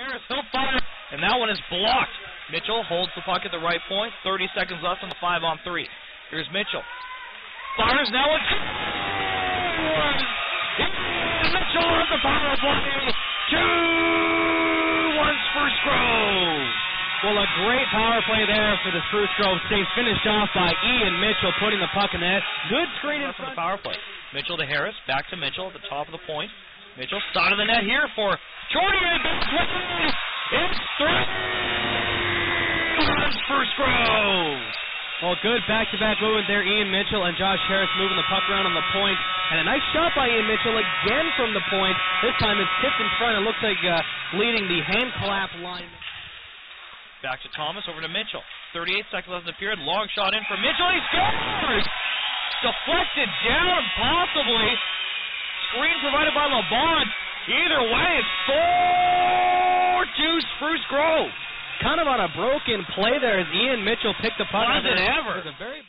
Harris, he'll fire. And that one is blocked. Mitchell holds the puck at the right point. 30 seconds left on the 5 on 3. Here's Mitchell. Fires now. It's Mitchell on the power play. Two one Spruce Grove. Well, a great power play there for the Spruce Grove Saints, finished off by Ian Mitchell putting the puck in the net. Good screen in for the power play. Mitchell to Harris, back to Mitchell at the top of the point. Mitchell side of the net here for. It's three. Spruce Grove. Well, good back-to-back movement there, Ian Mitchell and Josh Harris moving the puck around on the point. And a nice shot by Ian Mitchell again from the point. This time it's tipped in front. It looks like uh, leading the hand clap line. Back to Thomas, over to Mitchell. 38 seconds left in the period. Long shot in for Mitchell. He scores! Deflected down, possibly. Screen provided by LeBon. Either way, it's 4 2 Spruce Grove. Kind of on a broken play there as Ian Mitchell picked the puck. Ever? It was a very